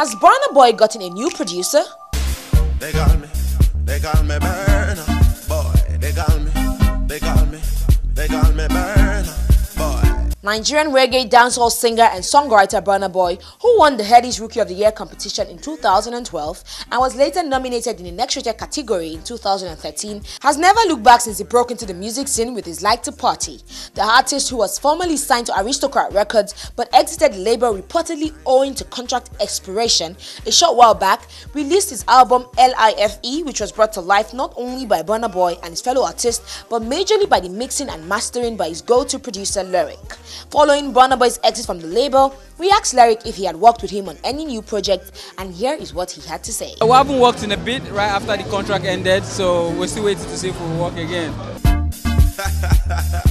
Has Burna Boy gotten a new producer? They call me, they call me Burna Nigerian reggae dancehall singer and songwriter Burna Boy, who won the Headies Rookie of the Year competition in 2012 and was later nominated in the Next Rated category in 2013, has never looked back since he broke into the music scene with his Like to Party. The artist, who was formerly signed to Aristocrat Records but exited label reportedly owing to contract expiration a short while back, released his album LIFE, which was brought to life not only by Burna Boy and his fellow artists but majorly by the mixing and mastering by his go-to producer Leriq. Following Burna Boy's exit from the label, we asked Leriq if he had worked with him on any new project, and here is what he had to say. We haven't worked in a bit right after the contract ended, so we're still waiting to see if we'll work again.